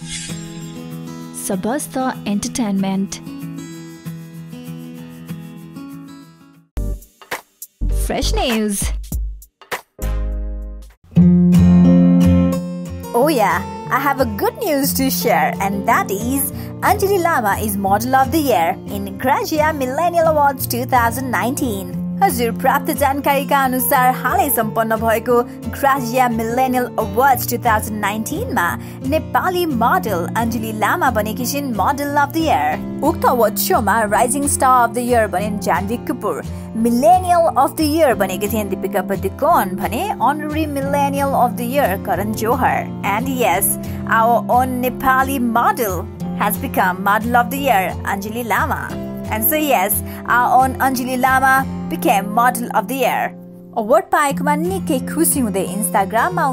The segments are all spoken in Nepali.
Sabasta Entertainment. Fresh news. Oh yeah, I have a good news to share and that is Anjali Lama is Model of the Year in Grazia Millennial Awards 2019. हजुर प्राप्त जानकारीका अनुसार हालै सम्पन्न भएको Grazia millennial awards two thousand नाइन्टिनमा Nepali model Anjali Lama बनेकी छिन् मोडल अफ द इयर। उक्त अवार्ड सोमा rising star of the year बनिन् Janhvi Kapoor. Millennial of the year बनेकी थिइन् दीपिका पदुकोण भने honorary millennial of the year Karan Johar. And yes our own Nepali model has become Model of the Year, Anjali Lama. And so yes, our own Anjali Lama became model of the year. Award पाएकोमा निकै खुसी हुँदै इन्स्टाग्राममा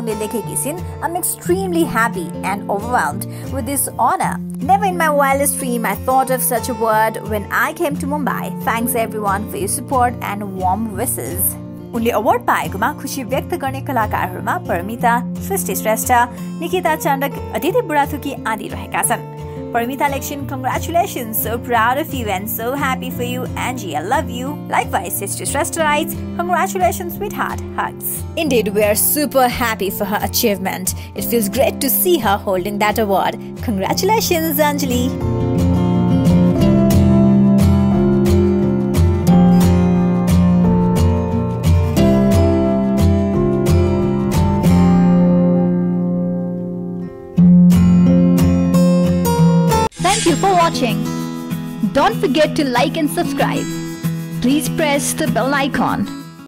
उनले अवर्ड पाएकोमिता सृष्टि श्रेष्ठ निकिता चण्डक अतिथि बुढाथुकी आदि रहेका छन् Paramita Lekshin, congratulations. So proud of you and so happy for you, Angie. I love you. Likewise, Sister Shrestha writes, Congratulations, sweetheart. Hugs. Indeed, we are super happy for her achievement. It feels great to see her holding that award. Congratulations, Anjali. Thank you for watching. Don't forget to like and subscribe. Please press the bell icon